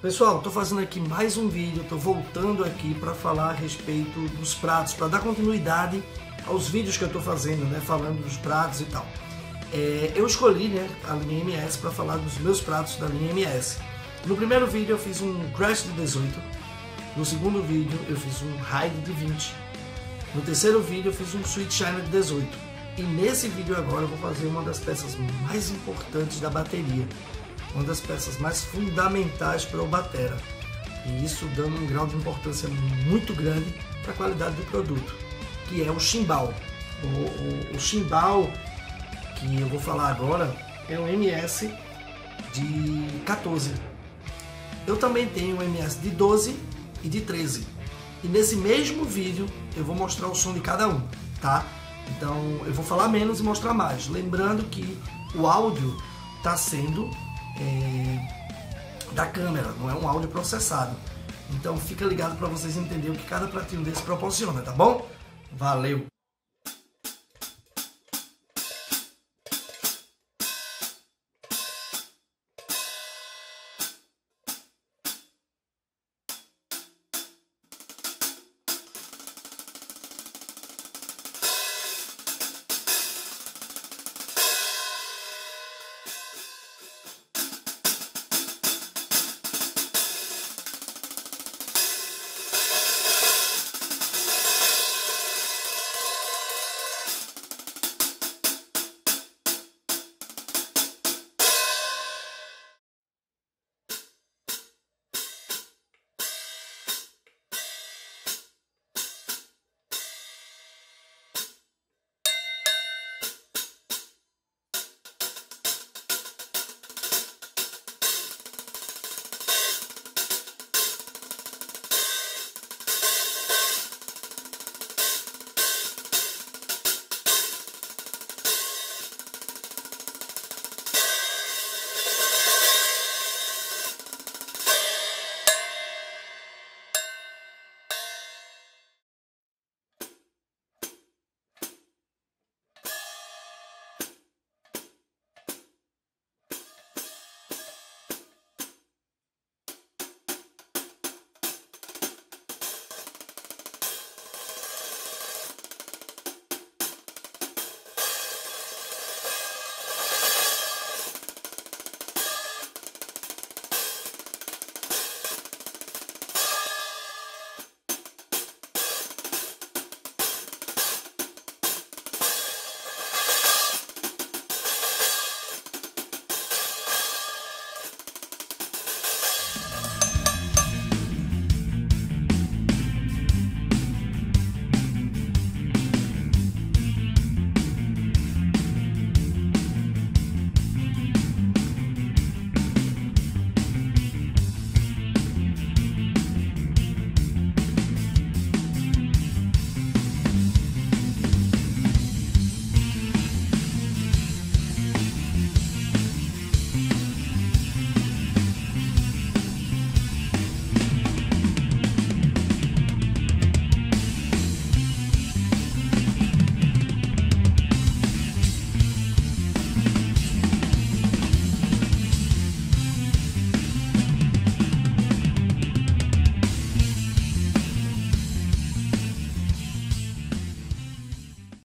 Pessoal, estou fazendo aqui mais um vídeo, estou voltando aqui para falar a respeito dos pratos, para dar continuidade aos vídeos que eu estou fazendo, né, falando dos pratos e tal. É, eu escolhi né, a linha MS para falar dos meus pratos da linha MS. No primeiro vídeo eu fiz um Crash de 18, no segundo vídeo eu fiz um Hyde de 20, no terceiro vídeo eu fiz um Sweet China de 18. E nesse vídeo agora eu vou fazer uma das peças mais importantes da bateria, uma das peças mais fundamentais para o batera. E isso dando um grau de importância muito grande para a qualidade do produto, que é o chimbal. O, o, o chimbal que eu vou falar agora é um MS de 14. Eu também tenho um MS de 12 e de 13. E nesse mesmo vídeo eu vou mostrar o som de cada um, tá? Então eu vou falar menos e mostrar mais. Lembrando que o áudio está sendo é, da câmera, não é um áudio processado. Então fica ligado para vocês entenderem o que cada pratinho desse proporciona, tá bom? Valeu!